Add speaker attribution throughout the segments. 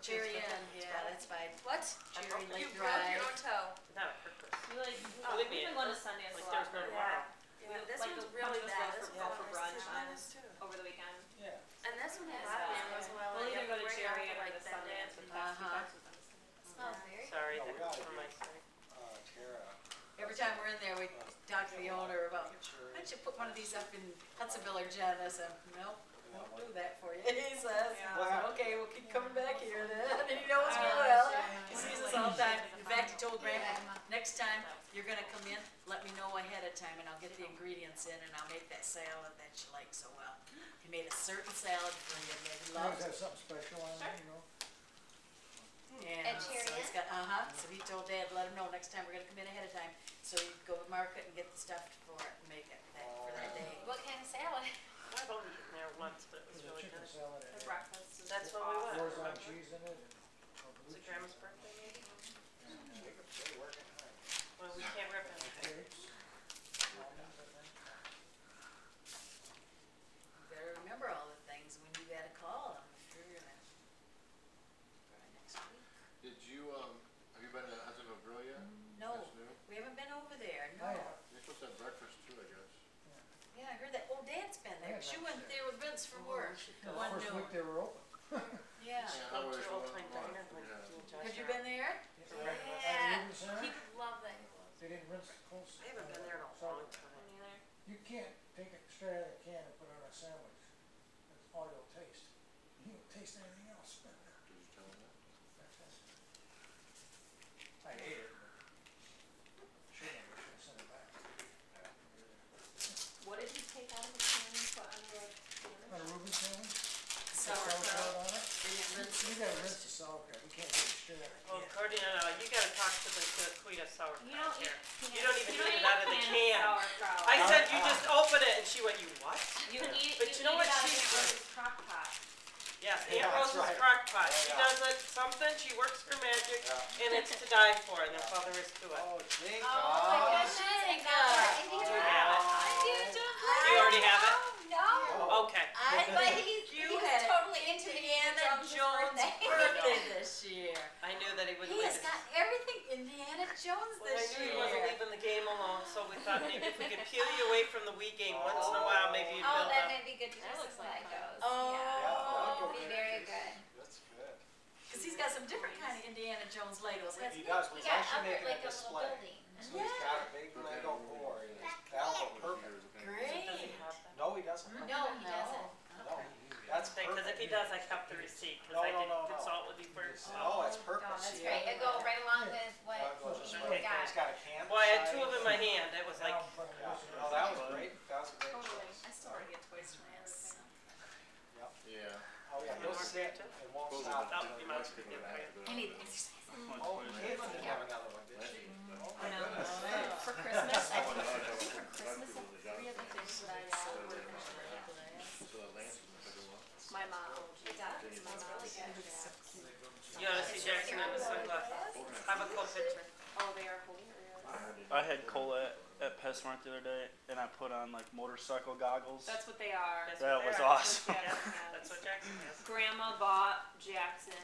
Speaker 1: Cherry Inn, yeah, that's fine.
Speaker 2: What?
Speaker 1: Cherry
Speaker 2: You broke your own toe.
Speaker 3: Not a purpose.
Speaker 4: We like,
Speaker 3: Oh,
Speaker 4: we've been going to
Speaker 3: was
Speaker 4: Sundance
Speaker 3: like
Speaker 4: a lot.
Speaker 3: Thursday or
Speaker 4: but-
Speaker 3: tomorrow.
Speaker 2: Yeah, this
Speaker 4: like
Speaker 2: one's
Speaker 4: a
Speaker 2: really
Speaker 4: bunch
Speaker 2: bad.
Speaker 4: go
Speaker 2: This
Speaker 4: for-
Speaker 2: one
Speaker 4: go for
Speaker 2: was
Speaker 4: brunch
Speaker 2: too.
Speaker 4: on- over the weekend.
Speaker 5: Yeah.
Speaker 2: And this one
Speaker 4: Yeah.
Speaker 2: has happened once in a while.
Speaker 4: We'll
Speaker 2: like,
Speaker 4: either go to
Speaker 2: bring
Speaker 4: Cherry
Speaker 2: out,
Speaker 4: or
Speaker 2: like,
Speaker 4: the
Speaker 2: that
Speaker 4: Sundance,
Speaker 2: dance.
Speaker 4: the past few
Speaker 1: Uh-huh.
Speaker 4: times we've done the Sundance.
Speaker 2: Smells very
Speaker 3: Sorry,
Speaker 5: No, we
Speaker 3: that's
Speaker 5: gotta
Speaker 3: from
Speaker 5: do
Speaker 3: my
Speaker 5: it.
Speaker 3: side.
Speaker 5: Uh, Tara.
Speaker 1: Every time we're in there, we talk to the owner about, why don't you put one of these up in Hudsonville or Jen? I said, nope, won't do that for you, he says. I said, okay, we'll keep coming back here then, and he knows me well. He sees us all the time. In fact, he told Grandma, next time you're gonna come in, let me know ahead of time and I'll get the ingredients in and I'll make that salad that you like so well. He made a certain salad for you that he
Speaker 6: You always
Speaker 1: loves.
Speaker 6: have something special on there, you know?
Speaker 1: And so he's got, uh-huh, so he told Dad, let him know next time we're gonna come in ahead of time, so you go to market and get the stuff for it and make it that, for that day.
Speaker 2: What kind of salad?
Speaker 3: I've only eaten there once, but it was
Speaker 6: There's a
Speaker 3: really
Speaker 6: chicken
Speaker 3: good.
Speaker 6: salad in
Speaker 4: The
Speaker 6: there.
Speaker 4: breakfast is
Speaker 3: That's what we
Speaker 4: awesome.
Speaker 3: want.
Speaker 6: Parmesan
Speaker 3: remember?
Speaker 6: cheese in it and. or
Speaker 3: Was
Speaker 6: blue
Speaker 3: it Grandma's birthday maybe?
Speaker 5: They working hard.
Speaker 3: Well, we can't rip
Speaker 6: cheese,
Speaker 3: anything.
Speaker 6: grapes, almonds, I think.
Speaker 1: You better remember all the things when you gotta call them, if you're gonna, try next week.
Speaker 7: Did you, um, have you been to Hudsonville Grill yet?
Speaker 1: No,
Speaker 7: That's new?
Speaker 1: we haven't been over there,
Speaker 6: Oh,
Speaker 1: no.
Speaker 6: yeah.
Speaker 7: You're supposed to have breakfast too, I guess.
Speaker 1: Yeah, I heard that, oh, Dad's been there,
Speaker 6: Yeah,
Speaker 1: she went there with Vince for work,
Speaker 6: The
Speaker 1: one
Speaker 6: first week
Speaker 1: noon,
Speaker 6: they were open.
Speaker 1: yeah.
Speaker 7: Yeah,
Speaker 3: Come
Speaker 7: I
Speaker 3: to
Speaker 7: was
Speaker 3: Old Time Diner, like
Speaker 7: yeah.
Speaker 1: you've you been there?
Speaker 2: Yeah.
Speaker 6: Reuben Center,
Speaker 2: He loved that.
Speaker 6: They didn't rinse the close.
Speaker 3: I haven't been there in a
Speaker 6: So
Speaker 3: long time.
Speaker 4: Me neither.
Speaker 6: You can't take it straight out of the can and put it on a sandwich. That's all you'll taste. You don't taste anything else.
Speaker 7: Did you tell them that?
Speaker 6: I ate it, but should have, should have sent it back.
Speaker 4: What did you take out of the can and put on the like?
Speaker 6: On a Reuben sandwich?
Speaker 1: Sauerkraut,
Speaker 6: Sauerkraut on it?
Speaker 1: they
Speaker 6: You gotta rinse the sauerkraut, you can't take it straight out of the
Speaker 3: Well,
Speaker 6: can.
Speaker 3: according to, you gotta talk to the, to Quita
Speaker 4: You
Speaker 3: sauerkraut
Speaker 4: don't
Speaker 3: here.
Speaker 4: canned-
Speaker 3: You don't even
Speaker 4: you
Speaker 3: eat it out of the can.
Speaker 4: sauerkraut.
Speaker 3: I said you uh-uh. just open it and she went, you what?
Speaker 4: You eat,
Speaker 3: But
Speaker 4: you
Speaker 3: you know what
Speaker 4: it out of
Speaker 3: she-
Speaker 4: Aunt Rose's crock pot.
Speaker 3: Yes,
Speaker 5: Yeah,
Speaker 3: Aunt
Speaker 5: that's
Speaker 3: Rose's
Speaker 5: right.
Speaker 3: crock pot.
Speaker 5: Oh,
Speaker 3: She
Speaker 5: yeah.
Speaker 3: does it something, she works her magic,
Speaker 5: Yeah.
Speaker 3: and it's to die for, and that's all there is to it.
Speaker 5: Oh, Jake.
Speaker 2: Oh my goodness.
Speaker 1: Thank God.
Speaker 2: Indian
Speaker 3: Do you have it?
Speaker 2: food.
Speaker 3: Do you already have it?
Speaker 2: No.
Speaker 3: Okay.
Speaker 1: I,
Speaker 2: But he's,
Speaker 1: You
Speaker 2: he's
Speaker 1: had it.
Speaker 2: totally into Indiana Jones'
Speaker 1: Jones'
Speaker 2: birthday.
Speaker 1: birthday this year.
Speaker 3: I knew that he wouldn't
Speaker 1: He
Speaker 3: leave
Speaker 1: has
Speaker 3: it.
Speaker 1: got everything Indiana Jones
Speaker 3: Well, I
Speaker 1: this
Speaker 3: knew he wasn't leaving the game alone, so we thought maybe if we could peel you away from the Wii game once in a while, maybe you'd
Speaker 2: Oh,
Speaker 3: build
Speaker 2: that
Speaker 3: up.
Speaker 2: may be good to
Speaker 4: That
Speaker 2: just
Speaker 4: looks
Speaker 2: as
Speaker 4: like
Speaker 2: that goes.
Speaker 1: Oh.
Speaker 2: Yeah.
Speaker 5: Yeah, that'd
Speaker 2: be very good.
Speaker 5: That's good.
Speaker 1: Cause he's got some different kind of Indiana Jones Legos, hasn't
Speaker 5: He
Speaker 1: he?
Speaker 5: does,
Speaker 2: We
Speaker 5: he's
Speaker 2: got
Speaker 5: actually
Speaker 2: up
Speaker 5: making
Speaker 2: like
Speaker 5: a
Speaker 2: a
Speaker 5: display.
Speaker 2: building.
Speaker 5: So he's got a big Lego core, and that'll go perfect.
Speaker 1: Great.
Speaker 3: He?
Speaker 5: No, he doesn't.
Speaker 2: No, he doesn't.
Speaker 5: No, that's
Speaker 3: Because if he does, I kept the receipt, because
Speaker 5: No,
Speaker 3: I
Speaker 5: no,
Speaker 3: did
Speaker 5: no, no.
Speaker 3: consult with you first.
Speaker 5: No, it's
Speaker 2: Oh,
Speaker 5: perfect.
Speaker 2: that's great. It go right along with what
Speaker 5: That goes just
Speaker 2: you
Speaker 5: right.
Speaker 2: got.
Speaker 5: He's got a can.
Speaker 3: Well, I had two of them in my hand, it was oh, like,
Speaker 6: Now
Speaker 5: Yeah,
Speaker 6: this in
Speaker 5: no,
Speaker 6: the-
Speaker 5: that was great. That was a great
Speaker 4: Totally.
Speaker 1: I still wanna get Toys R Us.
Speaker 7: Yeah.
Speaker 5: Oh, yeah, he'll sit and won't
Speaker 7: Those
Speaker 5: stop.
Speaker 7: are oh,
Speaker 3: That would be my favorite.
Speaker 7: that do
Speaker 1: I need
Speaker 7: it.
Speaker 1: exercise.
Speaker 5: Oh, Caitlin didn't have another one, did she? Oh, my
Speaker 1: know.
Speaker 5: goodness.
Speaker 4: For Christmas, I
Speaker 7: Oh,
Speaker 4: think,
Speaker 7: no, I
Speaker 4: I think for Christmas,
Speaker 7: people that
Speaker 4: three
Speaker 7: it.
Speaker 4: of the things that I
Speaker 7: So
Speaker 4: got were
Speaker 7: they're-
Speaker 4: from
Speaker 7: So that Lance is the
Speaker 4: my mom.
Speaker 2: It does. It smells really
Speaker 3: you ought to see Jackson in his sunglasses. Have a cool picture.
Speaker 4: Oh, they are hilarious.
Speaker 8: I had Kola at, at PetSmart the other day, and I put on like motorcycle goggles.
Speaker 4: That's what they are.
Speaker 3: That's
Speaker 8: That
Speaker 3: what
Speaker 8: was
Speaker 3: are.
Speaker 8: awesome.
Speaker 4: Jackson
Speaker 3: Yeah. That's what Jackson has.
Speaker 4: Grandma bought Jackson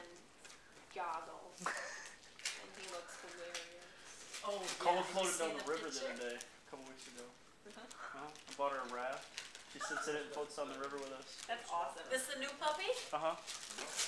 Speaker 4: goggles, and he looks hilarious.
Speaker 1: Oh, yeah.
Speaker 8: Kola
Speaker 1: did you
Speaker 8: floated down the river the other day, a couple weeks ago. Uh-huh. I bought her a raft. She sits in it and floats down the river with us.
Speaker 4: That's awesome.
Speaker 1: This is the new puppy?
Speaker 8: Uh huh.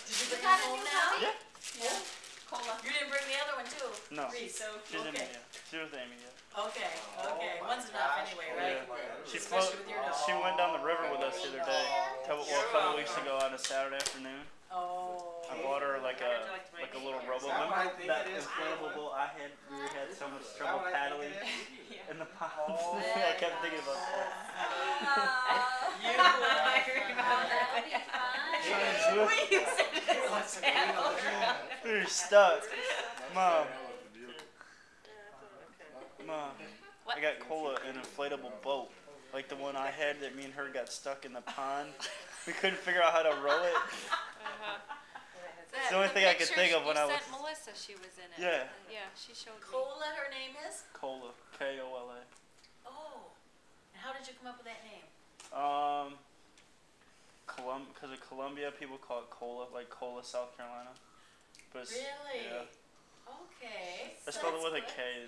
Speaker 1: Did you
Speaker 2: You
Speaker 1: bring
Speaker 2: got a
Speaker 1: home
Speaker 2: new
Speaker 1: now?
Speaker 2: puppy?
Speaker 8: Yeah.
Speaker 4: Kola.
Speaker 1: You didn't bring the other one too?
Speaker 8: No.
Speaker 1: Reese.
Speaker 4: So
Speaker 8: She's in
Speaker 1: Okay.
Speaker 8: India. She was with Amy yet.
Speaker 1: Okay, okay,
Speaker 5: Oh, my
Speaker 1: one's enough anyway,
Speaker 5: Oh,
Speaker 1: right?
Speaker 5: yeah.
Speaker 8: She
Speaker 1: Especially
Speaker 8: float.
Speaker 1: with your dog.
Speaker 8: She went down the river with us the other day. Oh, couple, well, a couple weeks ago on a Saturday afternoon.
Speaker 1: Oh.
Speaker 8: I bought her like a
Speaker 3: like
Speaker 8: a little
Speaker 3: it?
Speaker 8: rubber.
Speaker 5: Is that what I
Speaker 8: Remember that inflatable? I had we had so much trouble
Speaker 5: what I think
Speaker 8: paddling
Speaker 5: it is?
Speaker 4: Yeah.
Speaker 8: in the pond.
Speaker 5: Oh,
Speaker 8: I kept thinking about that. Ah.
Speaker 1: You.
Speaker 4: I remember.
Speaker 2: That'll be fun.
Speaker 1: We used
Speaker 8: were stuck. Mom, mom. I got Kola in an inflatable boat, like the one I had that me and her got stuck in the pond. We couldn't figure out how to row it.
Speaker 9: It's
Speaker 8: the only thing I could
Speaker 9: picture
Speaker 8: think of when I was-
Speaker 9: sent Melissa, she was in it.
Speaker 8: Yeah.
Speaker 9: Yeah, she showed me.
Speaker 1: Kola, her name is?
Speaker 8: Kola, K O L A.
Speaker 1: Oh. And how did you come up with that name?
Speaker 8: Um, Colum, because of Columbia, people call it cola, like cola, South Carolina. but
Speaker 1: Really?
Speaker 8: yeah.
Speaker 1: Okay.
Speaker 8: I
Speaker 1: so
Speaker 8: spelled it with a
Speaker 1: good.
Speaker 8: K.